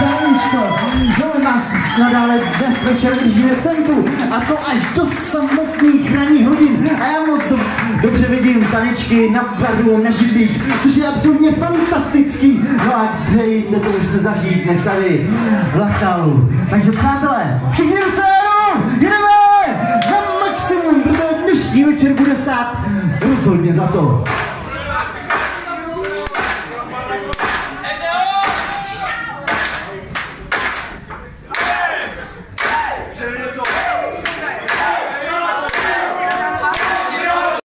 záručko, že nás nadále dnes večer držíme tempu a to až do samotných ranních hodin. A já moc dobře vidím tanečky na barvu, na židlích, což je absolutně fantastický. No a dejte to můžete zažít, nech tady Lachtalu. Takže přátelé, všichni ruce, jdeme na maximum, protože dnešní večer bude stát rozhodně za to.